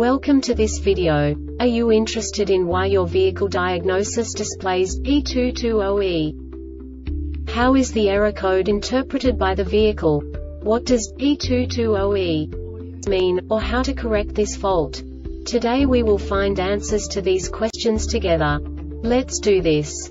Welcome to this video. Are you interested in why your vehicle diagnosis displays P220E? How is the error code interpreted by the vehicle? What does P220E mean, or how to correct this fault? Today we will find answers to these questions together. Let's do this.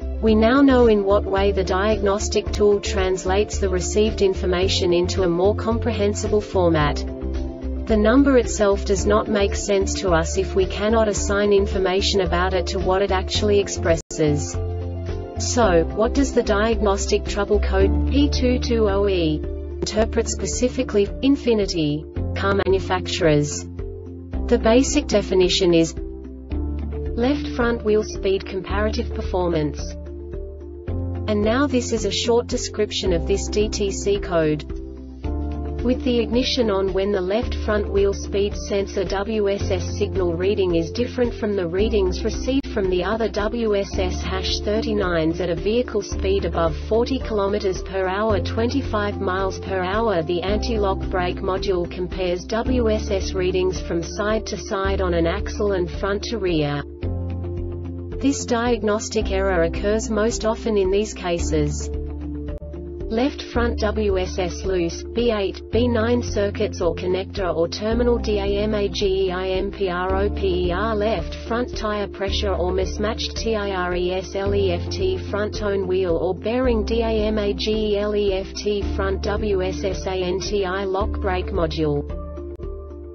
We now know in what way the diagnostic tool translates the received information into a more comprehensible format. The number itself does not make sense to us if we cannot assign information about it to what it actually expresses. So, what does the diagnostic trouble code P220E interpret specifically infinity car manufacturers? The basic definition is left front wheel speed comparative performance. And now this is a short description of this DTC code. With the ignition on when the left front wheel speed sensor WSS signal reading is different from the readings received from the other WSS hash 39s at a vehicle speed above 40 km per hour 25 miles per hour the anti-lock brake module compares WSS readings from side to side on an axle and front to rear. This diagnostic error occurs most often in these cases. Left front WSS loose, B8, B9 circuits or connector or terminal DAMAGEIMPROPER left front tire pressure or mismatched TIRES LEFT front tone wheel or bearing DAMAGELEFT front WSSANTI lock brake module.